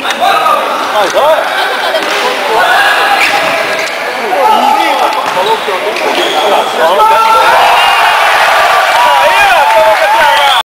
はい。